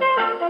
Thank you.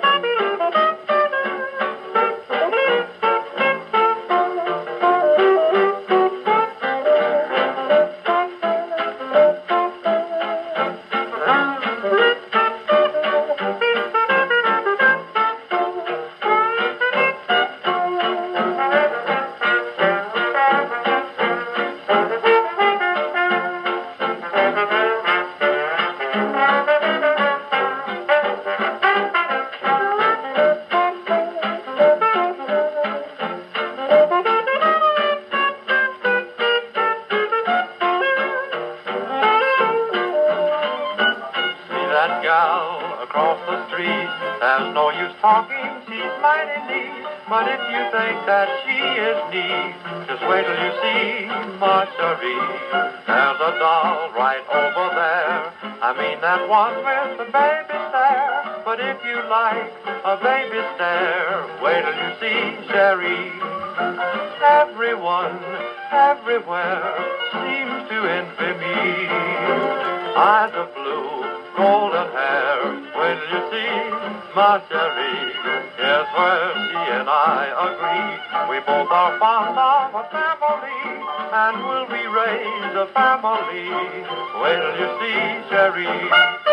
Street. There's no use talking, she's mine indeed. But if you think that she is neat, just wait till you see Ma Cherie. There's a doll right over there. I mean that one with the baby stare. But if you like a baby stare, wait till you see Cherie. Everyone, everywhere seems to envy me. Of blue, golden hair. When you see my Cherie, here's where she and I agree. We both are fond of a family, and will we raise a family? Till you see Cherie.